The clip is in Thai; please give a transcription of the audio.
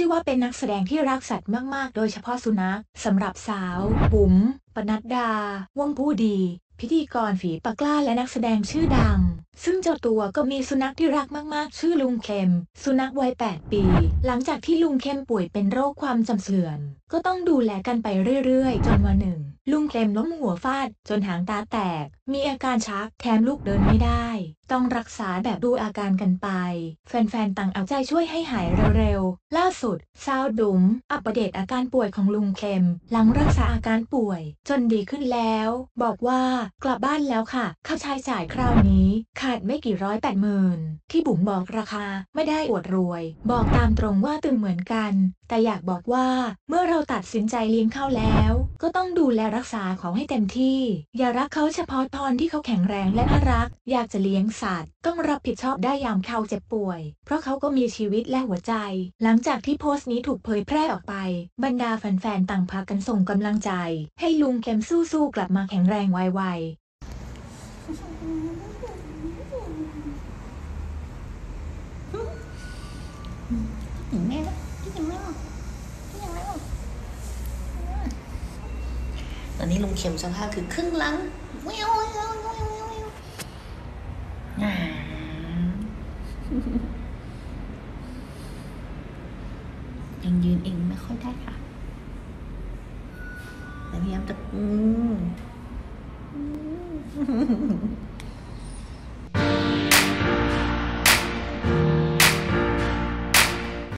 ื่อว่าเป็นนักแสดงที่รักสัตว์มาก ๆ โดยเฉพาะสุนัขสำหรับสาวบุ๋มปนัดดา ว่องผู้ดี พิธีกรฝีปากกล้าและนักแสดงชื่อดัง ซึ่งเจ้าตัวก็มีสุนัขที่รักมาก ๆ ชื่อลุงเข็ม สุนัขวัย 8 ปี หลังจากที่ลุงเข็มป่วยเป็นโรคความจำเสื่อมก็ต้องดูแลกันไปเรื่อย ๆ จนวันหนึ่ง ลุงเข็มล้มหัวฟาด จนหางตาแตก มีอาการชักแถมลูกเดินไม่ได้ ต้องรักษาแบบดูอาการกันไป แฟนๆ ต่างเอาใจช่วยให้หายเร็วๆ ล่าสุดซาวดุ๋มอัปเดตอาการป่วยของลุงเข็มหลังรักษาอาการป่วย จนดีขึ้นแล้ว บอกว่ากลับบ้านแล้วค่ะ ค่าใช้จ่ายคราวนี้ ขาดไม่กี่ร้อยแปดหมื่นที่บุ๋มบอกราคาไม่ได้อวดรวย บอกตามตรงว่าตึงเหมือนกัน แต่อยากบอกว่าเมื่อเราตัดสินใจเลี้ยงเขาแล้ว ก็ต้องดูแลรักษาเขาให้เต็มที่ อย่ารักเขาเฉพาะตอนที่เขาแข็งแรงและน่ารัก อยากจะเลี้ยงสัตว์ต้องรับผิดชอบได้ยามเขาเจ็บป่วย เพราะเขาก็มีชีวิตและหัวใจ หลังจากที่โพสต์นี้ถูกเผยแพร่ออกไป บรรดาแฟนๆ ต่างพากันส่งกำลังใจ ให้ลุงเข็มสู้ๆ กลับมาแข็งแรงไวๆถึงแม่แล้วคิดถึงแม่คิดถึงแม่ตอนนี้ลุงเข็มสภาพคือครึ่งหลังวิววิววิววิววิวอ่า ยังยืนเองไม่ค่อยได้ค่ะแต่พยายามจะอืมอืม